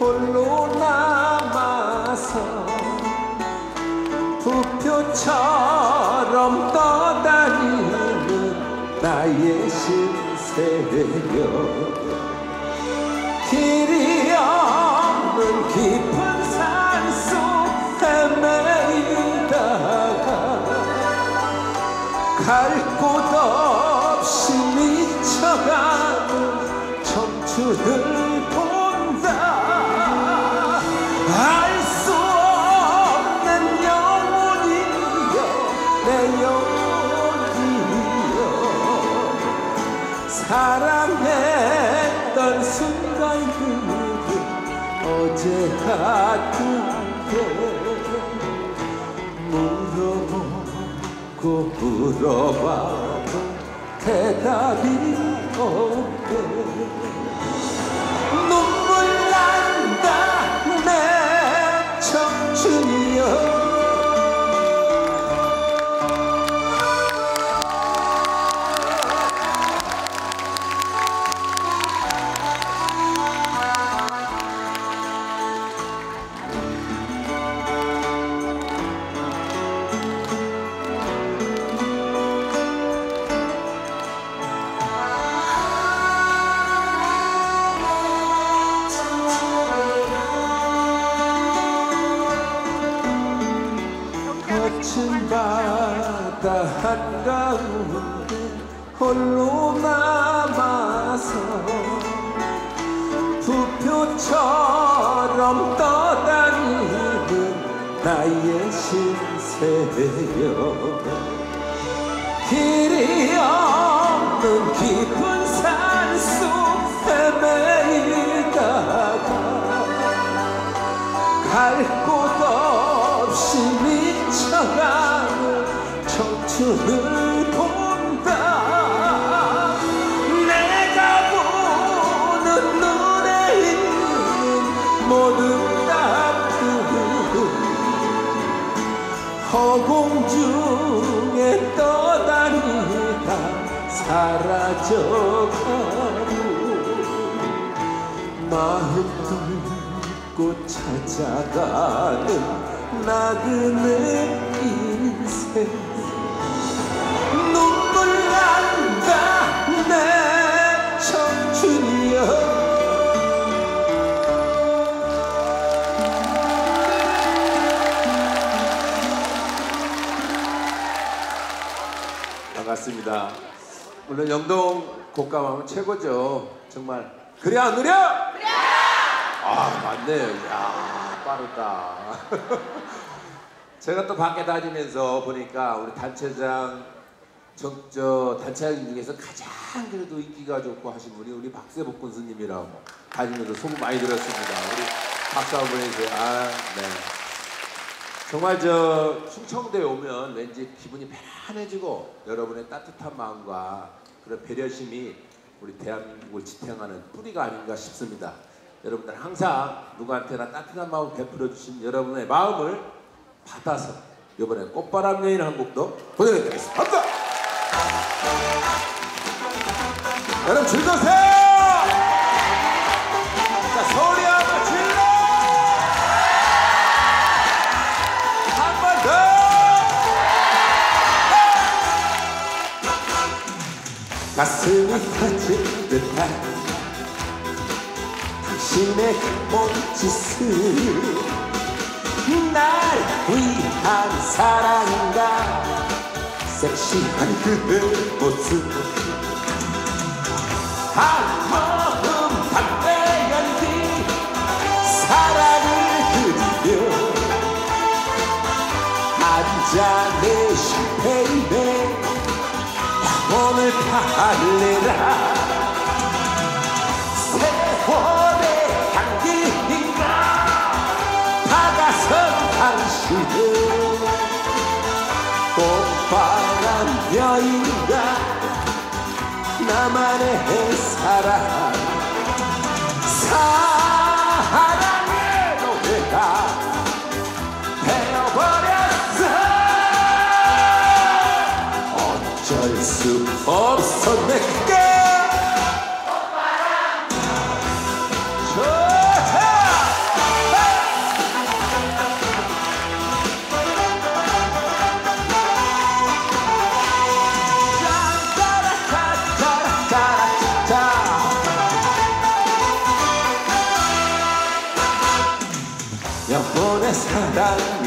홀로 남아서 부표처럼 떠다니는 나의 신세여 길이 없는 깊은 산속 헤매이다가 갈 곳 없이 미쳐가는 청춘을 어제 같은데 물어보고 물어봐도 대답이 없네 눈물 난다 내 청춘이여 한가운데 홀로 남아서 부표처럼 떠다니는 나의 신세여 길이 없는 깊은 산속 헤매이다가 갈곳 없이 미쳐가 본다. 내가 보는 눈에 있는 모든 따뜻 허공 중에 떠다니다 사라져가고 마음 뚫고 찾아가는 나그네 인생 반갑습니다. 물론 영동 곡감하면 최고죠. 정말 그래 안 그래? 그래! 아 맞네요. 야 빠르다. 제가 또 밖에 다니면서 보니까 우리 단체장 저, 저 단체장 중에서 가장 그래도 인기가 좋고 하신 분이 우리 박세복 군수님이라고 다니면서 소문 많이 들었습니다. 우리 박수 한번 해주세요. 아, 네. 정말 저 충청도에 오면 왠지 기분이 편안해지고 여러분의 따뜻한 마음과 그런 배려심이 우리 대한민국을 지탱하는 뿌리가 아닌가 싶습니다. 여러분들 항상 누구한테나 따뜻한 마음 베풀어 주신 여러분의 마음을 받아서 이번에 꽃바람 여인 한 곡도 보내드리겠습니다. 감사. 여러분 즐거우세요. 가슴이 터질 듯한 당신의 몸짓을 날 위한 사랑인가 섹시한 그 모습. 한 모금 담배 연기 사랑을 드리며 한 잔의 샴페인에 영혼을 팔래라. 세월의 향기인가 다가선 당신은 꽃바람 여인가 나만의 사랑. 사랑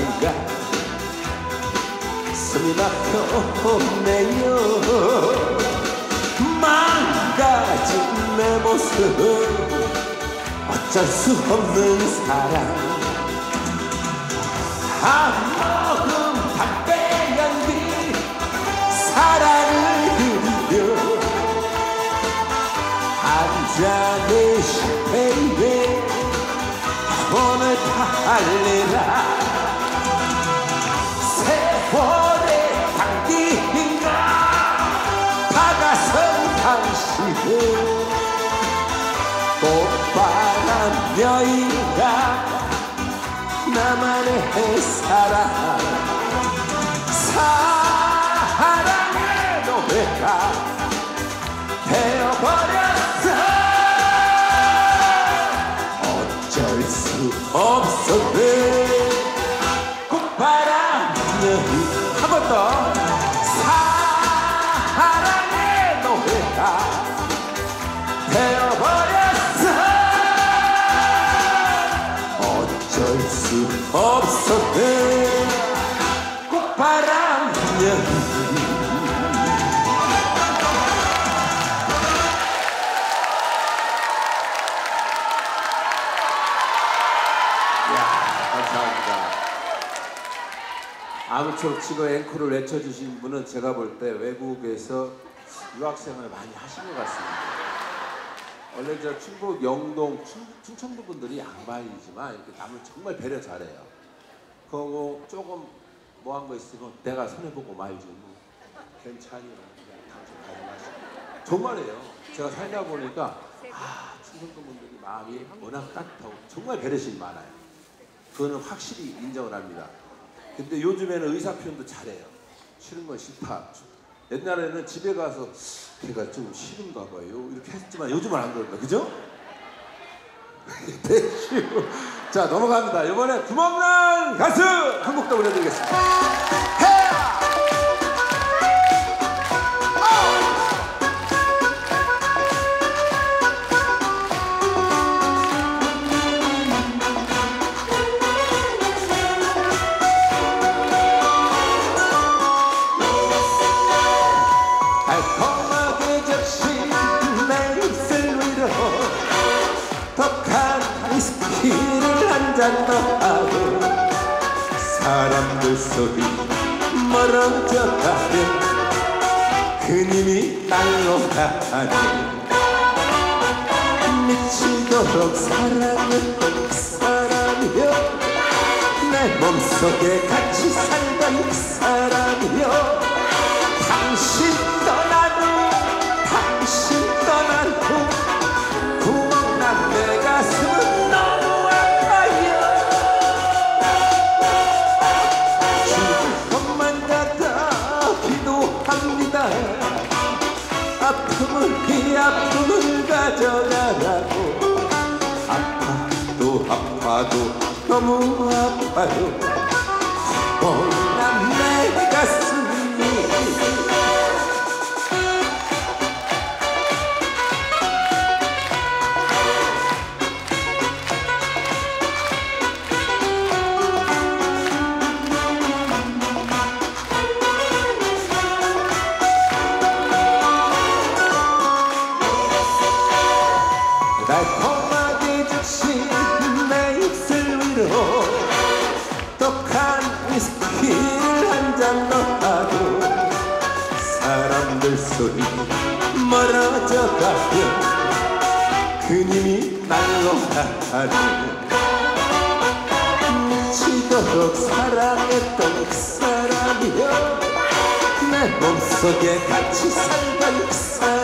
사랑이가 숨이 막혀오네요. 망가진 내 모습 어쩔 수 없는 사랑. 한 모금 담배 연기 사랑을 그리며 한 잔의 샴페인에 오늘 달래라 꽃바람 여인가 나만의 사랑 사랑의 노래가 되어버렸 수 없었네 꽃바람 여인 야, 감사합니다. 아무쪼록 치고 앵콜을 외쳐주신 분은 제가 볼 때 외국에서 유학생을 많이 하신 것 같습니다. 원래 저 충북 영동 충, 충청도 분들이 양반이지만 이렇게 남을 정말 배려 잘해요. 그거 조금 뭐 한 거 있으면 내가 손해보고 말지 뭐 괜찮이 그냥 당신 가져가시고 정말이에요. 제가 살다 보니까 아 충청도 분들이 마음이 워낙 따뜻하고 정말 배려심이 많아요. 그거는 확실히 인정을 합니다. 근데 요즘에는 의사 표현도 잘해요. 싫은 건 싫다. 옛날에는 집에 가서 걔가 좀 싫은가 봐요. 이렇게 했지만 요즘은 안 그런다. 그죠? 대슈. 자 넘어갑니다. 이번에 구멍난 가수 한곡더 보내드리겠습니다. 달콤하게 적신 내 입술 위로 독한 위스키를 한잔 더하고 사람들 소리 멀어져 가면 그님이 날로 가네 미치도록 사랑했던 그 사람이여 내 몸속에 같이 살던 그 사람이여 당신 후 당신 후 구멍난 내 가슴은 너무 아파요. 죽을 것만 같아 기도합니다. 아픔을 이 아픔을 가져가라고. 아파도 아파도 너무 아파요 위스키를 한잔 더하고 사람들 소리 멀어져 가면 그님이 날로 가네 미치도록 사랑했던 그 사람이여 내 몸속에 같이 살던 그 사람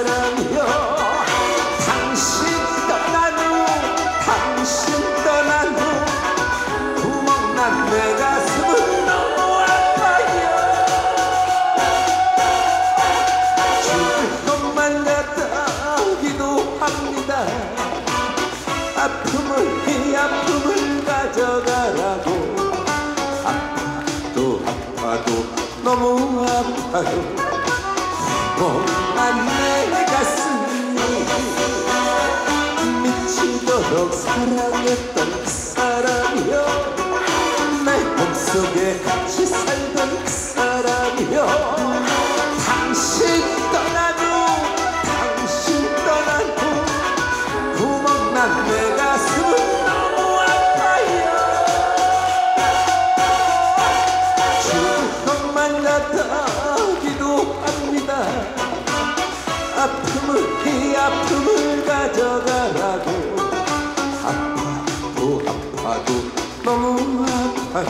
너무 아파요. 멍한 내 가슴이 미치도록 사랑했던 그 사람이여 속에 같이 살던 아파도 아파